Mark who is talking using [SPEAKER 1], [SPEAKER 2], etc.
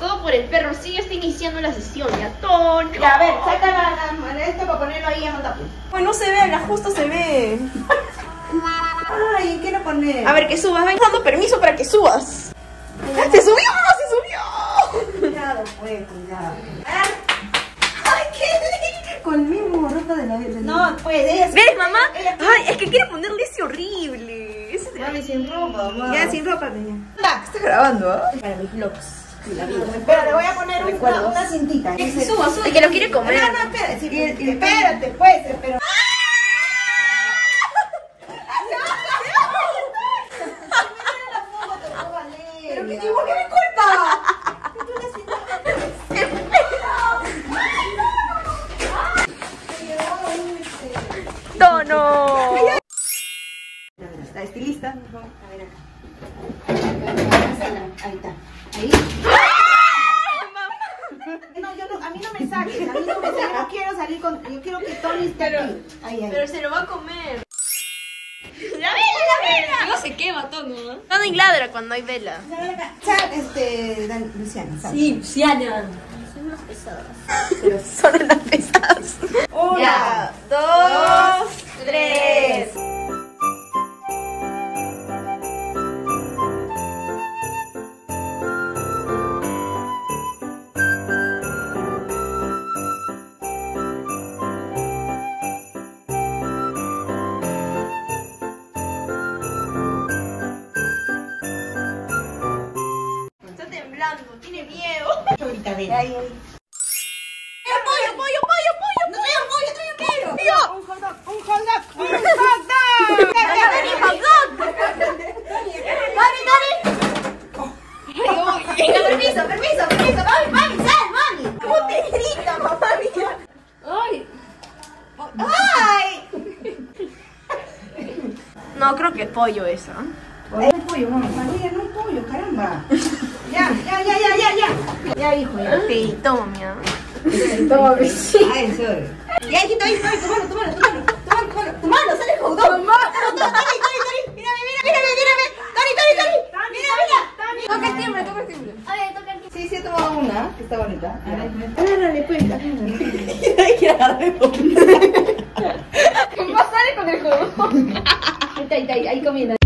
[SPEAKER 1] Todo por el perro, sí, ya está iniciando la sesión, ya, Toño.
[SPEAKER 2] Ya, a ver, saca la, la, esto para ponerlo ahí a montar.
[SPEAKER 3] Pues no se ve, la justo se ve.
[SPEAKER 2] Ay, ¿qué no poner?
[SPEAKER 3] A ver, que subas, ven dando permiso para que subas.
[SPEAKER 2] Cuidado, pues, cuidado. Ay, qué lindo. Con el mismo ropa de la de No, pues, ella
[SPEAKER 3] ¿Ves, mamá?
[SPEAKER 2] ella-
[SPEAKER 3] Ay, es que quiere ponerle ese horrible. Ese-
[SPEAKER 2] Mami, sin ropa, mamá.
[SPEAKER 3] Ya, sin ropa, ya. Estás grabando, ¿ah?
[SPEAKER 2] Para mis vlogs. y la vida. Espera, le voy a poner un- una, una cintita.
[SPEAKER 1] Suba, suba.
[SPEAKER 3] Es que lo quiere comer.
[SPEAKER 2] No, no, espera, sí, espérate, pues, pero... Pero que, ¿y por qué me La estilista. A ver acá. Ahí está. Ahí. No, yo no, a mí no me saques, a mí no me saques, yo no quiero salir con, yo quiero que Tony esté aquí. Ahí, ahí.
[SPEAKER 1] Pero se lo va a comer.
[SPEAKER 3] No se quema, Tono. Tono y ladra cuando hay vela.
[SPEAKER 2] Chat, este, Dan- Luciana, sal.
[SPEAKER 1] Sí, Luciana.
[SPEAKER 3] Son las pesadas.
[SPEAKER 2] Una,
[SPEAKER 3] dos, miedo.
[SPEAKER 2] Ahorita, ven. Ahí, ahí.
[SPEAKER 3] ¡Pollo, pollo, pollo, pollo!
[SPEAKER 2] No estoy pollo, en pollo.
[SPEAKER 3] ¡Tío!
[SPEAKER 2] Un hot dog, un hot dog, un hot dog. Venga, permiso, permiso, permiso. Mami, mami, sal, mami. ¿Cómo te grita, mamá mía?
[SPEAKER 1] Ay.
[SPEAKER 2] ¡Ay!
[SPEAKER 3] No, creo que es pollo eso.
[SPEAKER 2] No es pollo, mamá. Familia, no pollo, caramba. Ya, ya, ya, ya, ya, ya. Ya, hijo, ya.
[SPEAKER 3] Sí, toma, mía.
[SPEAKER 2] Toma, Ah, en serio. Ya, hijito, ahí, ahí, tomalo, tomalo, tomalo. Tomalo, tomalo. Tomalo, sale hot dog. Tony. Mírame, mírame, mírame, mírame. Tony, Tony, Tony. Mira, mira.
[SPEAKER 3] Toca el timbre, toca el timbre.
[SPEAKER 2] Sí, sí, he tomado una, que está bonita.
[SPEAKER 1] Agárrale, pues, agárrale.
[SPEAKER 2] Hay que agarrarme con
[SPEAKER 1] Más sale con el juego. Ahí ahí ahí comiendo.